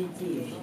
детей.